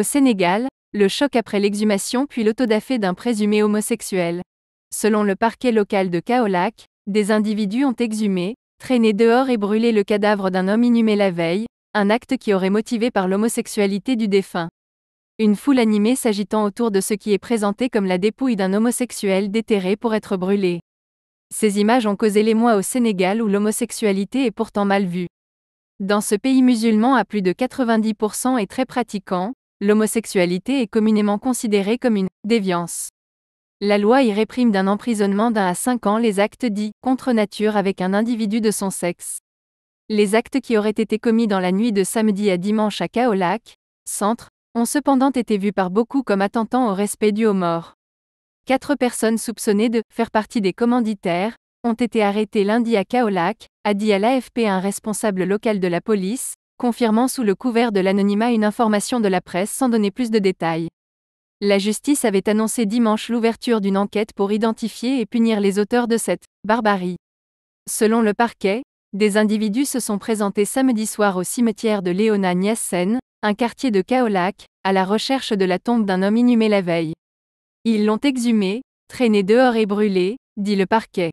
Au Sénégal, le choc après l'exhumation puis l'autodafé d'un présumé homosexuel. Selon le parquet local de Kaolac, des individus ont exhumé, traîné dehors et brûlé le cadavre d'un homme inhumé la veille, un acte qui aurait motivé par l'homosexualité du défunt. Une foule animée s'agitant autour de ce qui est présenté comme la dépouille d'un homosexuel déterré pour être brûlé. Ces images ont causé l'émoi au Sénégal où l'homosexualité est pourtant mal vue. Dans ce pays musulman à plus de 90% et très pratiquant, l'homosexualité est communément considérée comme une déviance. La loi y réprime d'un emprisonnement d'un à cinq ans les actes dits contre nature avec un individu de son sexe. Les actes qui auraient été commis dans la nuit de samedi à dimanche à Kaolac, centre, ont cependant été vus par beaucoup comme attentant au respect dû aux morts. Quatre personnes soupçonnées de faire partie des commanditaires ont été arrêtées lundi à Kaolac, a dit à l'AFP un responsable local de la police, confirmant sous le couvert de l'anonymat une information de la presse sans donner plus de détails. La justice avait annoncé dimanche l'ouverture d'une enquête pour identifier et punir les auteurs de cette barbarie. Selon le parquet, des individus se sont présentés samedi soir au cimetière de Léona Niassen, un quartier de Kaolac, à la recherche de la tombe d'un homme inhumé la veille. Ils l'ont exhumé, traîné dehors et brûlé, dit le parquet.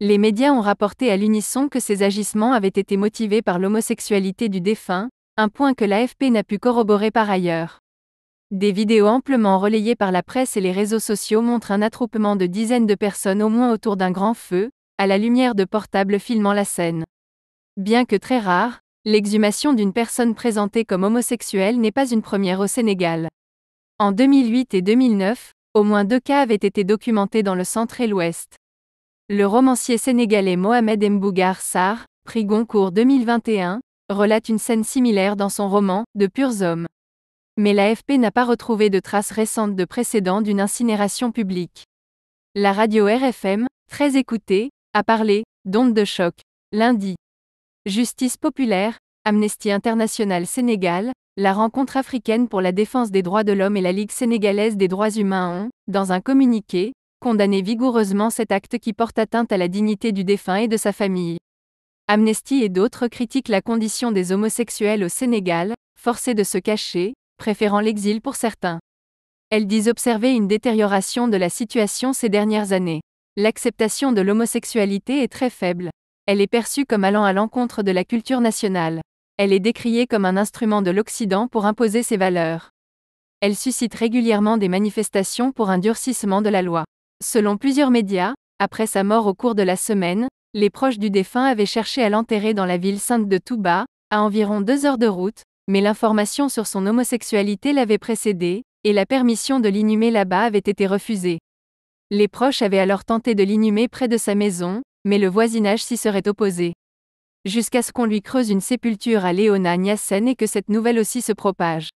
Les médias ont rapporté à l'unisson que ces agissements avaient été motivés par l'homosexualité du défunt, un point que l'AFP n'a pu corroborer par ailleurs. Des vidéos amplement relayées par la presse et les réseaux sociaux montrent un attroupement de dizaines de personnes au moins autour d'un grand feu, à la lumière de portables filmant la scène. Bien que très rare, l'exhumation d'une personne présentée comme homosexuelle n'est pas une première au Sénégal. En 2008 et 2009, au moins deux cas avaient été documentés dans le centre et l'ouest. Le romancier sénégalais Mohamed Mbougar Sarr, prix Goncourt 2021, relate une scène similaire dans son roman De purs hommes mais l'AFP n'a pas retrouvé de traces récentes de précédents d'une incinération publique. La radio RFM, très écoutée, a parlé d'onde de choc. Lundi. Justice populaire, Amnesty International Sénégal, la rencontre africaine pour la défense des droits de l'homme et la Ligue sénégalaise des droits humains ont, dans un communiqué, condamné vigoureusement cet acte qui porte atteinte à la dignité du défunt et de sa famille. Amnesty et d'autres critiquent la condition des homosexuels au Sénégal, forcés de se cacher, préférant l'exil pour certains. Elles disent observer une détérioration de la situation ces dernières années. L'acceptation de l'homosexualité est très faible. Elle est perçue comme allant à l'encontre de la culture nationale. Elle est décriée comme un instrument de l'Occident pour imposer ses valeurs. Elle suscite régulièrement des manifestations pour un durcissement de la loi. Selon plusieurs médias, après sa mort au cours de la semaine, les proches du défunt avaient cherché à l'enterrer dans la ville sainte de Touba, à environ deux heures de route, mais l'information sur son homosexualité l'avait précédé, et la permission de l'inhumer là-bas avait été refusée. Les proches avaient alors tenté de l'inhumer près de sa maison, mais le voisinage s'y serait opposé. Jusqu'à ce qu'on lui creuse une sépulture à Léona Niassen et que cette nouvelle aussi se propage.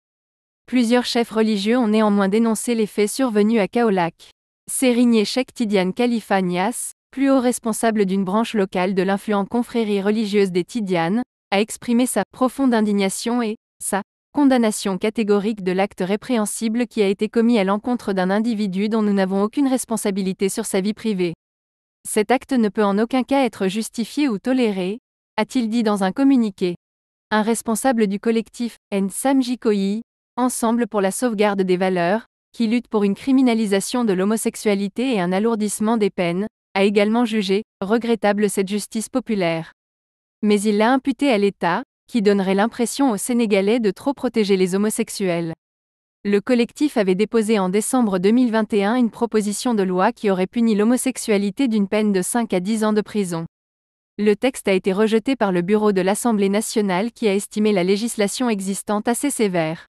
Plusieurs chefs religieux ont néanmoins dénoncé les faits survenus à Kaolac. Sérigné Sheikh Tidiane Khalifa Nias, plus haut responsable d'une branche locale de l'influente confrérie religieuse des Tidianes, a exprimé sa profonde indignation et sa condamnation catégorique de l'acte répréhensible qui a été commis à l'encontre d'un individu dont nous n'avons aucune responsabilité sur sa vie privée. Cet acte ne peut en aucun cas être justifié ou toléré, a-t-il dit dans un communiqué. Un responsable du collectif Jikoyi, Ensemble pour la sauvegarde des valeurs, qui lutte pour une criminalisation de l'homosexualité et un alourdissement des peines, a également jugé regrettable cette justice populaire mais il l'a imputé à l'État, qui donnerait l'impression aux Sénégalais de trop protéger les homosexuels. Le collectif avait déposé en décembre 2021 une proposition de loi qui aurait puni l'homosexualité d'une peine de 5 à 10 ans de prison. Le texte a été rejeté par le bureau de l'Assemblée nationale qui a estimé la législation existante assez sévère.